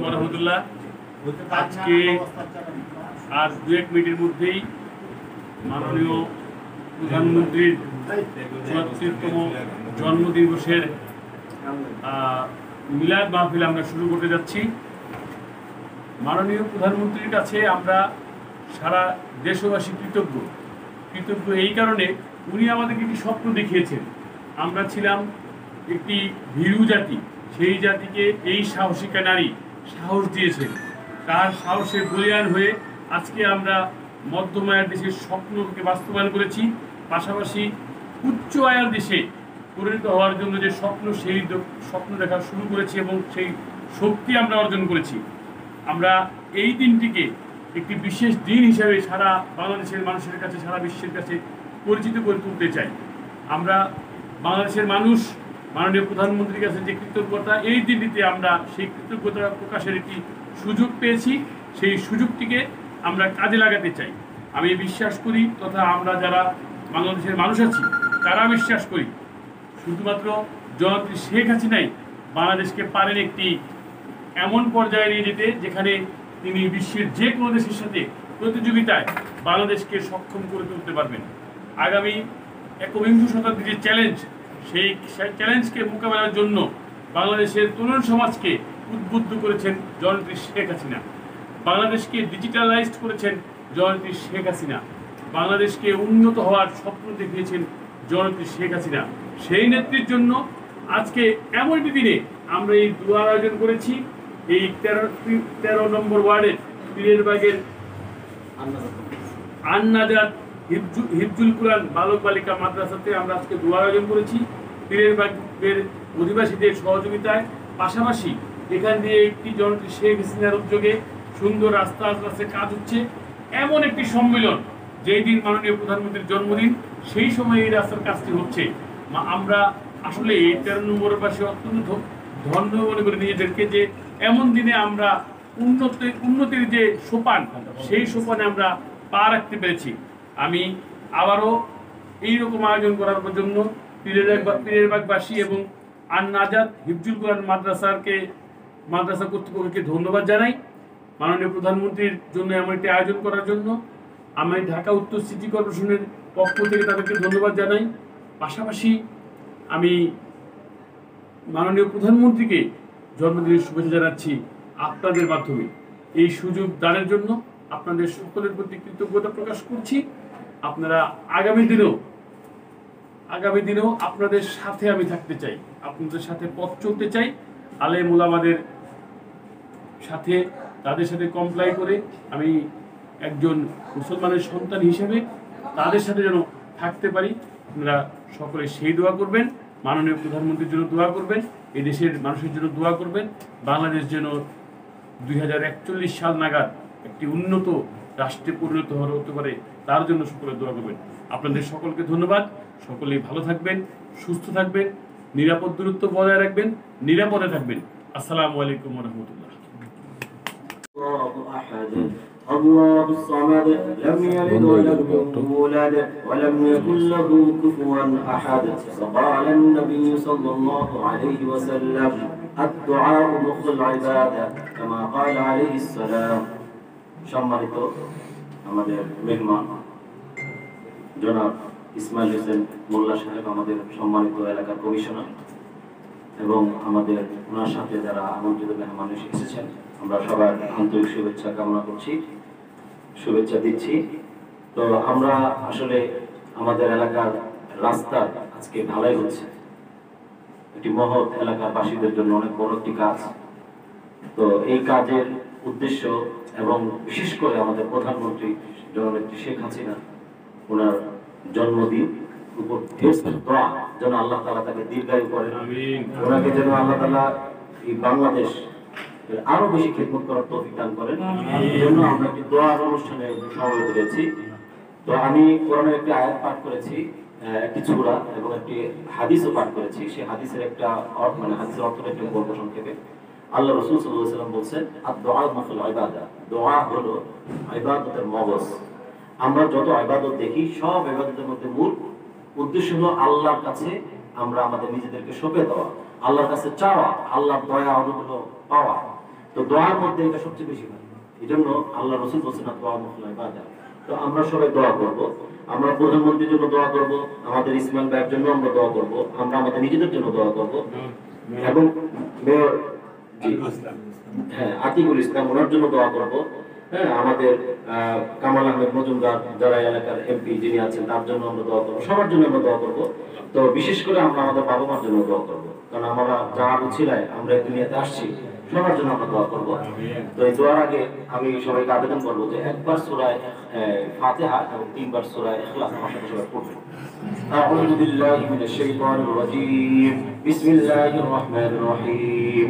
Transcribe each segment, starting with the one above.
আলাইকুম রহমতুল্লাহ আজকে আর দু এক মিনিটের মধ্যেই মাননীয় প্রধানমন্ত্রীর চুয়াত্তরতম জন্মদিবসের মিলাদ মাহফিল আমরা শুরু করতে যাচ্ছি। মাননীয় প্রধানমন্ত্রীর কাছে আমরা সারা দেশবাসী কৃতজ্ঞ। কৃতজ্ঞ এই কারণে উনি আমাদেরকে একটি স্বপ্ন দেখিয়েছেন। আমরা ছিলাম একটি ভীরু জাতি সেই জাতিকে এই সাহসিকা নারী সাহস দিয়েছেন তার সাহসের বলিয়ান হয়ে আজকে আমরা মধ্যমায়ের দেশের স্বপ্নকে বাস্তবায়ন করেছি। পাশাপাশি উচ্চ আয়ের দেশে পরিণত হওয়ার জন্য যে স্বপ্ন, সেই স্বপ্ন দেখা শুরু করেছি এবং সেই শক্তি আমরা অর্জন করেছি। আমরা এই দিনটিকে একটি বিশেষ দিন হিসাবে সারা বাংলাদেশের মানুষের কাছে, সারা বিশ্বের কাছে পরিচিত করে তুলতে চাই। আমরা বাংলাদেশের মানুষ মাননীয় প্রধানমন্ত্রীর কাছে যে কৃতজ্ঞতা, এই দিনটিতে আমরা সেই কৃতজ্ঞতা প্রকাশের একটি সুযোগ পেয়েছি। সেই সুযোগটিকে আমরা কাজে লাগাতে চাই। আমি বিশ্বাস করি তথা আমরা যারা বাংলাদেশের মানুষ আছি তারা বিশ্বাস করি, শুধুমাত্র জনত্রী শেখ হাসিনাই বাংলাদেশকে পারেন একটি এমন পর্যায়ে নিয়ে যেতে, যেখানে তিনি বিশ্বের যে কোনো দেশের সাথে প্রতিযোগিতায় বাংলাদেশকে সক্ষম করে তুলতে পারবেন। আগামী একবিংশ শতাব্দীর যে চ্যালেঞ্জ সেই চ্যালেঞ্জকে মোকাবেলার জন্য বাংলাদেশের তরুণ সমাজকে উদ্বুদ্ধ করেছেন জননেত্রী শেখ হাসিনা। বাংলাদেশকে ডিজিটালাইজড করেছেন জননেত্রী শেখ হাসিনা। বাংলাদেশকে উন্নত হওয়ার স্বপ্ন দেখিয়েছেন জননেত্রী শেখ হাসিনা। সেই নেত্রীর জন্য আজকে এমন একটি দিনে আমরা এই দুয়ার আয়োজন করেছি। এই তেরো তেরো নম্বর ওয়ার্ডের পীরের বাগের আন্নাজাত। হিফজুল কুরআন বালক বালিকা মাদ্রাসাতে আমরা আজকে দোয়া আয়োজন করেছি। পীরের বাগের অধিবাসীদের সহযোগিতায়। পাশাপাশি এখান দিয়ে একটি জনটি শেখ হাসিনার উদ্যোগে সুন্দর রাস্তা আস্তে আস্তে কাজ হচ্ছে। এমন একটি সম্মেলন, যেই দিন মাননীয় প্রধানমন্ত্রীর জন্মদিন, সেই সময় এই রাস্তার কাজটি হচ্ছে। আমরা আসলে এই তেরো নম্বর পাশে অত্যন্ত ধন্য মনে করি নিজেদেরকে যে এমন দিনে আমরা উন্নত উন্নতির যে সোপান, সেই সোপানে আমরা পা রাখতে পেরেছি। আমি আবারও এইরকম আয়োজন করার জন্য পীরের পীরের বাগবাসী এবং আন নাজাদ হিফজুল কোরআন মাদ্রাসাকে, মাদ্রাসা কর্তৃপক্ষকে ধন্যবাদ জানাই। মাননীয় প্রধানমন্ত্রীর জন্য এমন একটি আয়োজন করার জন্য আমি ঢাকা উত্তর সিটি কর্পোরেশনের পক্ষ থেকে তাদেরকে ধন্যবাদ জানাই। পাশাপাশি আমি মাননীয় প্রধানমন্ত্রীকে জন্মদিনের শুভেচ্ছা জানাচ্ছি আপনাদের মাধ্যমে। এই সুযোগ দানের জন্য আপনাদের সকলের প্রতি কৃতজ্ঞতা প্রকাশ করছি। আপনারা আগামী দিনেও আগামী দিনেও আপনাদের সাথে আমি থাকতে চাই। আপনাদের সাথে পথ চলতে চাই। আলে ওলামাদের সাথে, তাদের সাথে কমপ্লাই করে আমি একজন মুসলমানের সন্তান হিসেবে তাদের সাথে যেন থাকতে পারি। আপনারা সকলে সেই দোয়া করবেন। মাননীয় প্রধানমন্ত্রীর জন্য দোয়া করবেন। এই দেশের মানুষের জন্য দোয়া করবেন। বাংলাদেশ যেন দুই হাজার একচল্লিশ সাল নাগাদ একটি উন্নত রাষ্ট্রে পরিণত হওয়ার হতে পারে তার জন্য সকলে দোয়া করবেন আপনাদের সকলকে ধন্যবাদ সকলেই ভালো থাকবেন সুস্থ থাকবেন নিরাপদ দূরত্ব বজায় রাখবেন নিরাপদে থাকবেন আসসালামু আলাইকুম রহমতুল্লাহ الله أحد الله الصمد لم يلد ولم يولد ولم يكن له كفوا أحد وقال النبي صلى الله عليه وسلم الدعاء مخ العبادة كما قال عليه السلام সম্মানিত আমাদের মেহমান, জনাব ইসমাইল হোসেন মোল্লা সাহেব, আমাদের সম্মানিত এলাকার কমিশনার এবং আমাদের ওনার সাথে যারা আমন্ত্রিত মেহমান এসেছেন, আমরা সবার আন্তরিক শুভেচ্ছা কামনা করছি, শুভেচ্ছা দিচ্ছি। তো আমরা আসলে আমাদের এলাকার রাস্তা আজকে ঢালাই হচ্ছে। একটি মহৎ এলাকার বাসীদের জন্য অনেক বড় একটি কাজ। তো এই কাজের উদ্দেশ্য এবং বিশেষ করে আমাদের প্রধানমন্ত্রী জননেত্রী শেখ হাসিনা ওনার জন্মদিন যেন আল্লাহ তালা তাকে দীর্ঘায়ু করেন। ওনাকে যেন আল্লাহ তালা এই বাংলাদেশ আরও বেশি খেদমত করার তৌফিক দান করেন। এই জন্য আমরা একটি দোয়ার অনুষ্ঠানে সমবেত হয়েছি। তো আমি কোরআনের একটি আয়াত পাঠ করেছি আহ, একটি সূরা এবং একটি হাদিসও পাঠ করেছি। সেই হাদিসের একটা অর্থ মানে হাদিসের অর্থটা একটু বলব সংক্ষেপে। আল্লাহ রসুল সাল্লাল্লাহু আলাইহি সাল্লাম বলছেন আর দোয়া মফল ইবাদা। দোয়া হলো ইবাদতের মগজ। আমরা যত ইবাদত দেখি সব ইবাদতের মধ্যে মূল উদ্দেশ্য হলো আল্লাহর কাছে আমরা আমাদের নিজেদেরকে সঁপে দেওয়া আল্লাহর কাছে চাওয়া আল্লাহর দয়া অনুগ্রহ পাওয়া। তো দোয়ার মধ্যে এটা সবচেয়ে বেশি হয়। এই জন্য আল্লাহ রসুল বলছেন দোয়া মহলায় বাজার তো আমরা সবাই দোয়া করব। আমরা প্রধানমন্ত্রীর জন্য দোয়া করব আমাদের ইসমাইল ভাইয়ের জন্য আমরা দোয়া করব আমরা আমাদের নিজেদের জন্য দোয়া করব। এবং মেয়র হ্যাঁ আতিকুল ইসলাম ওনার জন্য দোয়া করব হ্যাঁ আমাদের আহ, কামাল আহমেদ মজুমদার যারা এই এলাকার এমপি যিনি আছেন তার জন্য আমরা দোয়া করবো সবার জন্য আমরা দোয়া করব তো বিশেষ করে আমরা আমাদের বাবা মার জন্য দোয়া করব কারণ আমরা যারা উছিলায় আমরা এই দুনিয়াতে আসছি সবার জন্য আমরা দোয়া করব তো এই দোয়ার আগে আমি সবাইকে আবেদন করবো যে একবার সূরায় আহ, ফাতিহা এবং তিনবার সূরায় ইখলাস আমার সাথে সবাই পড়বেন أعوذ بالله من الشيطان الرجيم بسم الله الرحمن الرحيم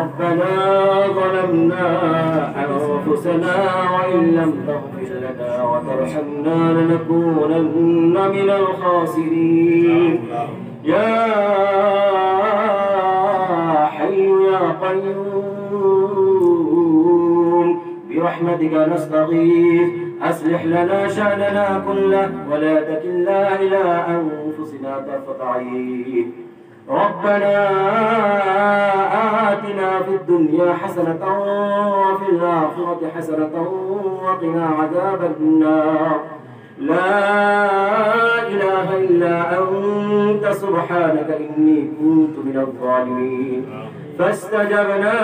ربنا ظلمنا أنفسنا وإن لم تغفر لنا وترحمنا لنكونن من الخاسرين. يا حي يا قيوم برحمتك نستغيث. أصلح لنا شأننا كله ولا تكلنا إلى أنفسنا طرفة عين. ربنا آتنا في الدنيا حسنة وفي الآخرة حسنة وقنا عذاب النار. لا إله إلا أنت سبحانك إني كنت من الظالمين. فاستجبنا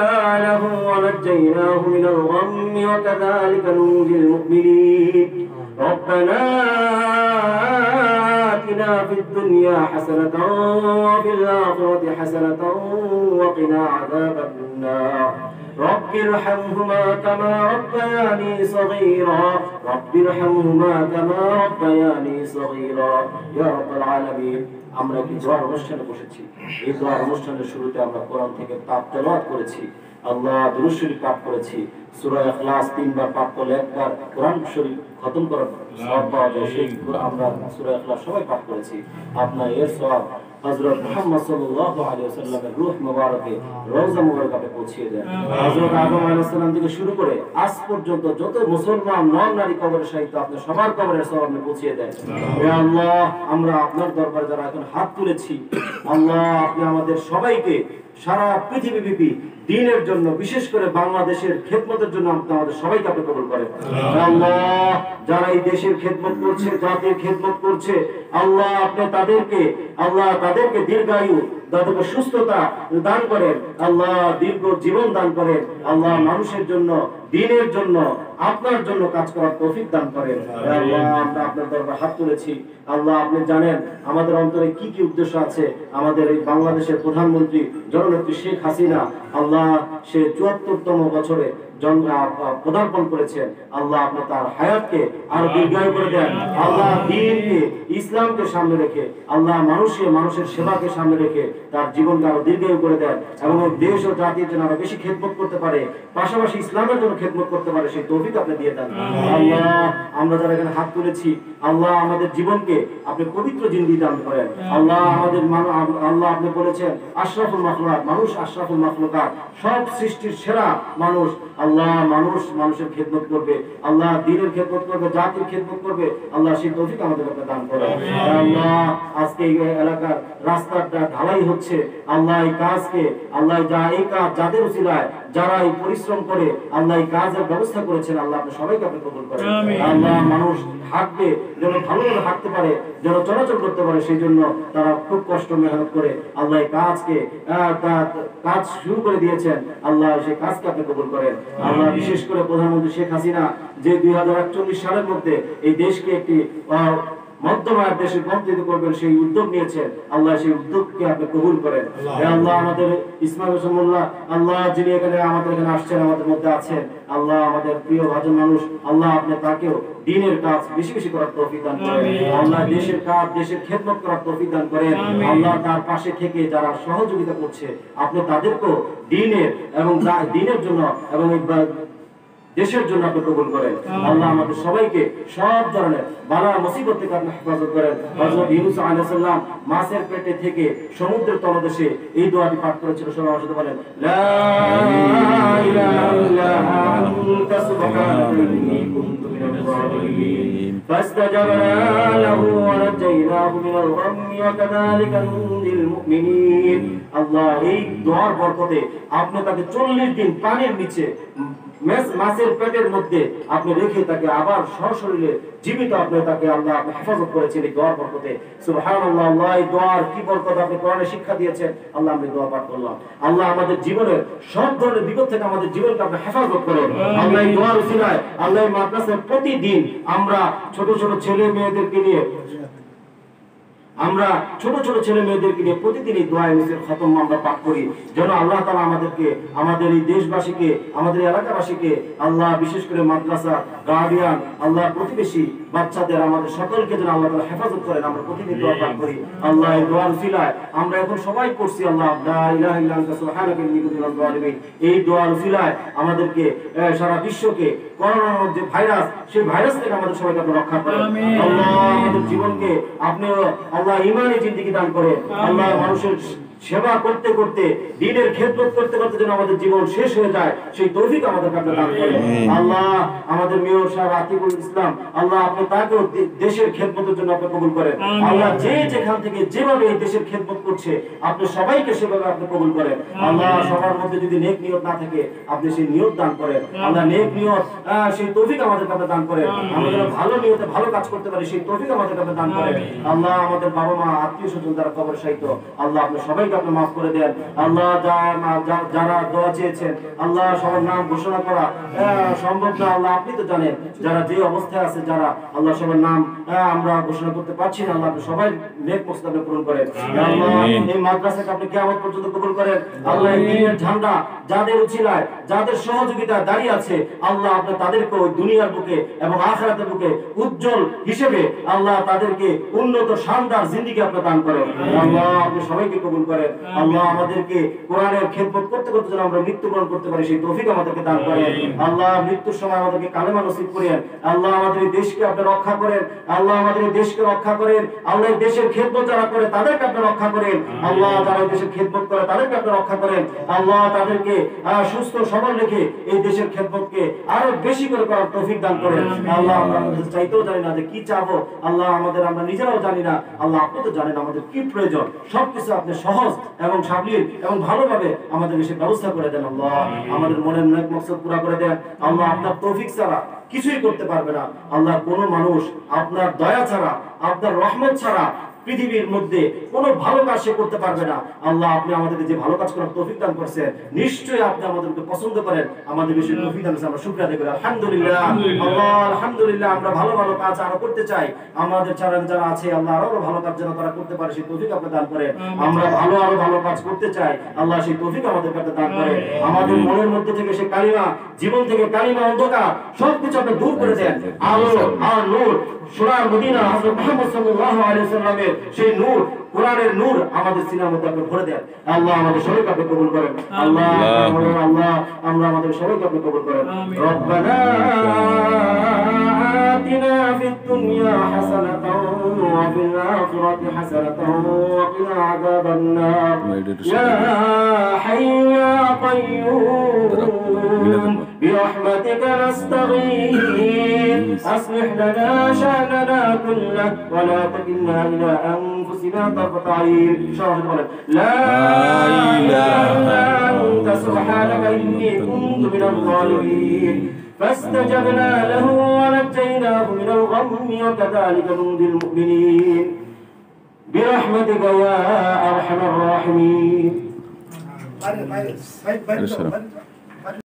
له ونجيناه من الغم وكذلك ننجي المؤمنين. ربنا آتنا في الدنيا حسنة وفي الآخرة حسنة وقنا عذاب النار رب ارحمهما كما ربياني صغيرا رب ارحمهما كما ربياني صغيرا يا رب العالمين আমরা একটি দোয়ার অনুষ্ঠানে বসেছি এই দোয়ার অনুষ্ঠানের শুরুতে আমরা কোরআন থেকে পাপ তেলাওয়াত করেছি আল্লাহ দুরূদ শরীফ পাঠ করেছি সূরা ইখলাস তিনবার পাঠ করলে একবার কোরআন শরীফ খতম করার আপনার শুরু করে আজ পর্যন্ত যত মুসলমান নর নারী কবরের সাহিত্য আপনি সবার কবরের সওয়াব পৌঁছিয়ে দেন। আল্লাহ, আমরা আপনার দরবারে যারা এখন হাত তুলেছি, আল্লাহ আপনি আমাদের সবাইকে সারা পৃথিবী দিনের জন্য বিশেষ করে বাংলাদেশের খেদমতের জন্য আমাদের সবাইকে আপনি কবুল করেন। আল্লাহ। যারা এই দেশের খেদমত করছে জাতির খেদমত করছে আল্লাহ আপনি তাদেরকে আল্লাহ তাদেরকে দীর্ঘায়ু তাদেরকে সুস্থতা দান করেন আল্লাহ দীর্ঘ জীবন দান করেন আল্লাহ মানুষের জন্য দিনের জন্য আপনার জন্য কাজ করার তৌফিক দান করেন। আল্লাহ আমরা আপনার দরবার হাত তুলেছি। আল্লাহ আপনি জানেন আমাদের অন্তরে কি কি উদ্দেশ্য আছে? আমাদের এই বাংলাদেশের প্রধানমন্ত্রী জননেত্রী শেখ হাসিনা আল্লাহ সে চুয়াত্তরতম বছরে পদার্পণ করেছেন। আল্লাহ আপনি তার হায়াতকে আরও দীর্ঘায়ু করে দেন। আল্লাহ দিনকে ইসলামকে সামনে রেখে আল্লাহ মানুষকে মানুষের সেবাকে সামনে রেখে তার জীবনকে আরও দীর্ঘায়ু করে দেন এবং দেশ ও জাতির জন্য আরও বেশি খেদমত করতে পারে। পাশাপাশি ইসলামের জন্য খেদমত করতে পারে সেই তৌফিক আপনি দিয়ে দেন। আল্লাহ আমরা যারা এখানে হাত তুলেছি আল্লাহ আমাদের জীবনকে আপনি পবিত্র জিন্দি দান করেন। আল্লাহ আমাদের আল্লাহ আপনি বলেছেন আশরাফুল মাখলুকাত মানুষ আশরাফুল মাখলুকাত সব সৃষ্টির সেরা মানুষ আল্লাহ মানুষ মানুষের খেদমত করবে। আল্লাহ দিনের খেদমত করবে জাতির খেদমত করবে। আল্লাহ সেই তৌফিক আমাদের কাছে দান করেন। আল্লাহ আজকে এই এলাকার রাস্তাটা ঢালাই হচ্ছে। আল্লাহ এই কাজকে আল্লাহ যা এই কাজ যাদের উচিলায় যারা এই পরিশ্রম করে আল্লাহ এই কাজের ব্যবস্থা করেছেন আল্লাহ আপনি সবাইকে আপনি কবুল করেন। আল্লাহ মানুষ হাঁটবে যেন ভালোভাবে হাঁটতে পারে যেন চলাচল করতে পারে সেই জন্য তারা খুব কষ্ট মেহনত করে আল্লাহ এই কাজকে কাজ শুরু করে দিয়েছেন। আল্লাহ সেই কাজকে আপনি কবুল করেন। আল্লাহ বিশেষ করে প্রধানমন্ত্রী শেখ হাসিনা যে দুই হাজার একচল্লিশ সালের মধ্যে এই দেশকে একটি আহ, মধ্যমায়ের দেশে রূপান্তরিত করবেন সেই উদ্যোগ নিয়েছেন আল্লাহ সেই উদ্যোগকে আপনি কবুল করেন। আল্লাহ আমাদের হোসেন আল্লাহ যিনি এখানে আমাদের এখানে আসছেন আমাদের মধ্যে আছেন আল্লাহ আমাদের প্রিয় ভাজন মানুষ আল্লাহ আপনি তাকেও দিনের কাজ বেশি বেশি করার তৌফিক দান করেন। আল্লাহ দেশের কাজ দেশের খেদমত করার তৌফিক দান করেন। আল্লাহ তার পাশে থেকে যারা সহযোগিতা করছে আপনি তাদেরকেও দিনের এবং দিনের জন্য এবং দেশের জন্য আপনি কবুল করেন আল্লাহ আমাদের সবাইকে সব ধরনের বালা মুসিবত থেকে আপনি হেফাজত করেন হযরত ইউনূস আলাইহিস সালাম মাছের পেটে থেকে সমুদ্রের তলদেশে এই দোয়াটি পাঠ করেছিল সবাই আমার সাথে বলেন লা ইলাহা ইল্লা আনতা সুবহানাকা ইন্নী কুনতু মিনাজ জালিমিন فاستجبنا له ونجيناه من الغم وكذلك ننجي المؤمنين আল্লাহ এই দোয়ার বরকতে আপনি তাকে চল্লিশ দিন পানির নিচে মেস- মাছের পেটের মধ্যে আপনি রেখে তাকে আবার সশরীরে জীবিত আপনি তাকে আল্লাহ আপনি হেফাজত করেছেন এই দোয়ার বরকতে। সুবহানাল্লাহ আল্লাহ এই দোয়ার কি বরকত আপনি কোরআনে শিক্ষা দিয়েছেন? আল্লাহ আমি দোয়া পাঠ করলাম। আল্লাহ আমাদের জীবনের সব ধরনের বিপদ থেকে আমাদের জীবনকে আপনি হেফাজত করেন। আল্লাহ এই দোয়ার উসিলায় আল্লাহ মাদ্রাসায় প্রতিদিন আমরা ছোট ছোট ছেলে মেয়েদেরকে নিয়ে আমরা ছোট ছোট ছেলে মেয়েদেরকে নিয়ে প্রতিদিনই দোয়া মিসের খতম আমরা পাঠ করি। যেন আল্লাহ তালা আমাদেরকে, আমাদের এই দেশবাসীকে, আমাদের এলাকাবাসীকে, আল্লাহ বিশেষ করে মাদ্রাসা, গার্ডিয়ান, আল্লাহ প্রতিবেশী বাচ্চাদের আমাদের সকলকে যেন আল্লাহ তালা হেফাজত করেন। আমরা প্রতিদিন দোয়া পাঠ করি। আল্লাহ দোয়ার উসিলায় আমরা এখন সবাই পড়ছি আল্লাহ এই দোয়ার উসিলায় আমাদেরকে সারা বিশ্বকে করোনার যে ভাইরাস সেই ভাইরাস থেকে আমাদের সবাইকে আপনি রক্ষা করেন। আল্লাহ আমাদের জীবনকে আপনি আল্লাহ ইমানে জিন্দিগি দান করেন। আল্লাহ মানুষের সেবা করতে করতে দিনের খেদমত করতে করতে যেন আমাদের জীবন শেষ হয়ে যায় সেই তৌফিক আমাদের কাছে দান করেন। আল্লাহ আমাদের মেয়র সাহেব আতিকুল ইসলাম আল্লাহ আপনি তাকেও দেশের খেদমতের জন্য আপনি কবুল করেন। আল্লাহ যে যেখান থেকে যেভাবে এই দেশের খেদমত করছে আপনি সবাইকে সেভাবে আপনি কবুল করেন। আল্লাহ সবার মধ্যে যদি নেক নিয়ত না থাকে আপনি সেই নিয়ত দান করেন। আল্লাহ নেক নিয়ত সেই তৌফিক আমাদের কাছে দান করেন। আমরা যেন ভালো নিয়তে ভালো কাজ করতে পারি সেই তৌফিক আমাদের কাছে দান করেন। আল্লাহ আমাদের বাবা মা আত্মীয় স্বজন যারা কবর সাহিত্য আল্লাহ আপনি সবাইকে আপনি মাফ করে দেন। আল্লাহ যারা দোয়া চেয়েছেন আল্লাহ সবার নাম ঘোষণা করা সম্ভব না আল্লাহ আপনি তো জানেন যারা যে অবস্থায় আছে যারা আল্লাহ সবার নাম আমরা ঘোষণা করতে পারছি না আল্লাহ আপনি সবাই নেক আপনি পূরণ করেন। আল্লাহ এই মাদ্রাসাকে আপনি কেমন পর্যন্ত কবুল করেন। আল্লাহ দিনের ঝান্ডা যাদের উচিলায় যাদের সহযোগিতায় দাঁড়িয়ে আছে আল্লাহ আপনি তাদেরকে ওই দুনিয়ার বুকে এবং আখরাতের বুকে উজ্জ্বল হিসেবে আল্লাহ তাদেরকে উন্নত শানদার জিন্দিগি আপনি দান করেন। আল্লাহ আপনি সবাইকে কবুল করেন। আল্লাহ আমাদেরকে কোরআনের খেদমত করতে করতে যেন আমরা মৃত্যুবরণ করতে পারি সেই তৌফিক আমাদেরকে দান করেন। আল্লাহ মৃত্যুর সময় আমাদেরকে কালেমা নসিব করেন। আল্লাহ আমাদের দেশকে আপনি রক্ষা করেন। আল্লাহ আমাদের দেশকে রক্ষা করেন। আল্লাহ দেশের খেদমত যারা করে তাদেরকে আপনি রক্ষা করেন। আল্লাহ যারা দেশের খেদমত করে তাদেরকে আপনি রক্ষা করেন। আল্লাহ তাদেরকে সুস্থ সবল রেখে এই দেশের খেদমতকে আরও বেশি করে করার তৌফিক দান করেন। আল্লাহ আমরা চাইতেও জানি না যে কি চাবো। আল্লাহ আমাদের আমরা নিজেরাও জানি না। আল্লাহ আপনি তো জানেন আমাদের কি প্রয়োজন। সবকিছু আপনি সহজ এবং সাবলীল এবং ভালোভাবে আমাদের সে ব্যবস্থা করে দেন আল্লাহ। আমাদের মনের নেক মকসদ পুরা করে দেন। আল্লাহ আপনার তৌফিক ছাড়া কিছুই করতে পারবে না। আল্লাহ কোনো মানুষ আপনার দয়া ছাড়া আপনার রহমত ছাড়া পৃথিবীর মধ্যে কোনো ভালো কাজ সে করতে পারবে না। আল্লাহ আপনি আমাদেরকে যে ভালো কাজ করার তৌফিক দান করছেন নিশ্চয়ই আপনি আমাদেরকে পছন্দ করেন। আমাদের বেশি তৌফিক দান আমরা শুকরিয়া আদায় আলহামদুলিল্লাহ। আল্লাহ আলহামদুলিল্লাহ আমরা ভালো ভালো কাজ আরও করতে চাই। আমাদের যারা যারা আছে আল্লাহ আরও ভালো কাজ যেন তারা করতে পারে সেই তৌফিক আপনি দান করেন। আমরা ভালো আরও ভালো কাজ করতে চাই আল্লাহ সেই তৌফিক আমাদের কাছে দান করে আমাদের মনের মধ্যে থেকে সে কালিমা জীবন থেকে কালিমা অন্ধকার সবকিছু আপনি দূর করে দেন। আলো আর নূর সোনার মদিনা হযরত মুহাম্মদ সাল্লাল্লাহু আলাইহি সাল্লামের সেই নূর কোরআনের নূর আমাদের সিনার মধ্যে আপনি ভরে দেন আল্লাহ আমাদের সবাইকে আপনি কবুল করেন আল্লাহ আল্লাহ আল্লাহ আমরা আমাদের সবাইকে আপনি কবুল করেন আমিন। রব্বানা آتنا في الدنيا حسنة وفي الآخرة حسنة وقنا عذاب النار يا حي يا قيوم برحمتك نستغيث. أصلح لنا شأننا كله ولا تكلنا إلى أنفسنا طرفة عين. شاهد ولا لا إله إلا أنت سبحانك إني كنت من الظالمين. فاستجبنا له ونجيناه من الغم وكذلك ننجي المؤمنين. برحمتك يا أرحم الراحمين.